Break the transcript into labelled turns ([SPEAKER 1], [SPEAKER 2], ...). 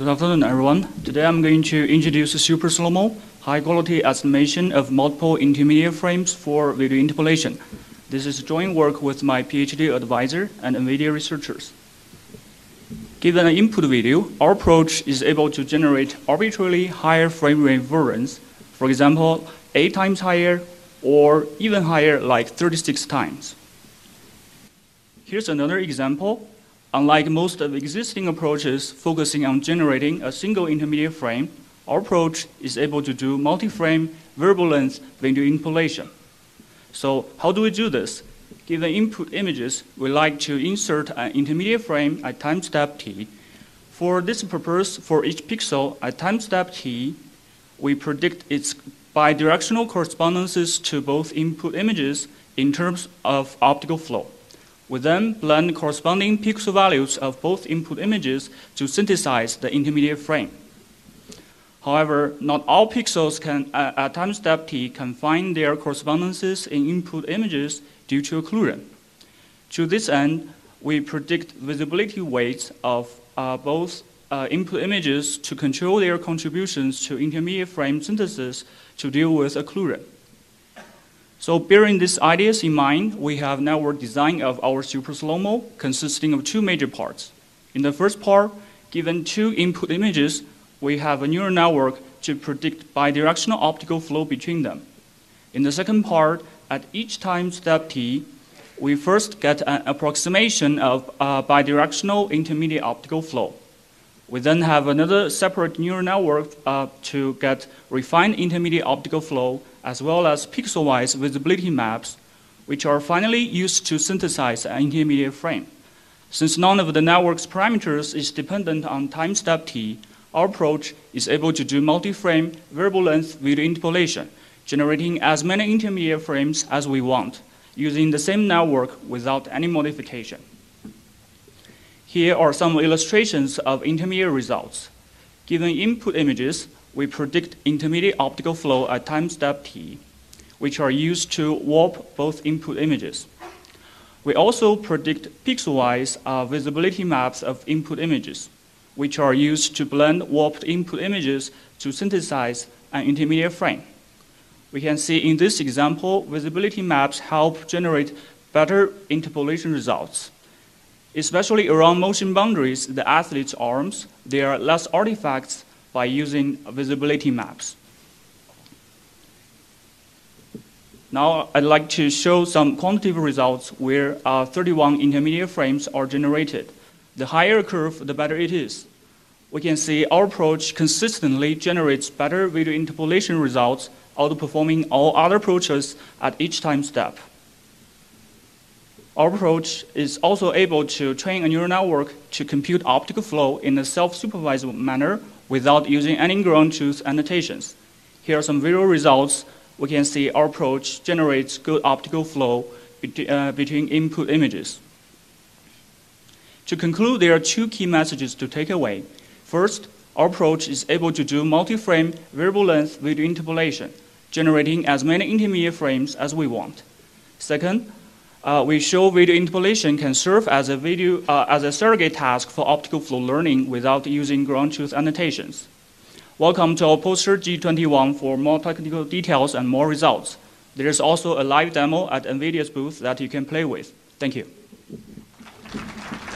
[SPEAKER 1] Good afternoon, everyone. Today I'm going to introduce Super Slow-Mo, high-quality estimation of multiple intermediate frames for video interpolation. This is joint work with my PhD advisor and NVIDIA researchers. Given an input video, our approach is able to generate arbitrarily higher frame rate variance, for example, 8 times higher or even higher like 36 times. Here's another example. Unlike most of existing approaches focusing on generating a single intermediate frame, our approach is able to do multi-frame length video interpolation. So how do we do this? Given input images, we like to insert an intermediate frame at time step t. For this purpose, for each pixel at time step t, we predict its bidirectional correspondences to both input images in terms of optical flow. We then blend corresponding pixel values of both input images to synthesize the intermediate frame. However, not all pixels can, uh, at time step t can find their correspondences in input images due to occlusion. To this end, we predict visibility weights of uh, both uh, input images to control their contributions to intermediate frame synthesis to deal with occlusion. So bearing these ideas in mind, we have network design of our super slow-mo consisting of two major parts. In the first part, given two input images, we have a neural network to predict bidirectional optical flow between them. In the second part, at each time step t, we first get an approximation of uh, bidirectional intermediate optical flow. We then have another separate neural network uh, to get refined intermediate optical flow as well as pixel-wise visibility maps, which are finally used to synthesize an intermediate frame. Since none of the network's parameters is dependent on time step t, our approach is able to do multi-frame variable length video interpolation, generating as many intermediate frames as we want, using the same network without any modification. Here are some illustrations of intermediate results. Given input images, we predict intermediate optical flow at time step t, which are used to warp both input images. We also predict pixel-wise uh, visibility maps of input images, which are used to blend warped input images to synthesize an intermediate frame. We can see in this example, visibility maps help generate better interpolation results. Especially around motion boundaries, the athlete's arms, there are less artifacts by using visibility maps. Now I'd like to show some quantitative results where uh, 31 intermediate frames are generated. The higher curve, the better it is. We can see our approach consistently generates better video interpolation results, outperforming all other approaches at each time step. Our approach is also able to train a neural network to compute optical flow in a self-supervised manner without using any ground truth annotations. Here are some visual results. We can see our approach generates good optical flow uh, between input images. To conclude, there are two key messages to take away. First, our approach is able to do multi-frame variable length video interpolation, generating as many intermediate frames as we want. Second, uh, we show video interpolation can serve as a, video, uh, as a surrogate task for optical flow learning without using ground truth annotations. Welcome to our poster G21 for more technical details and more results. There is also a live demo at NVIDIA's booth that you can play with. Thank you.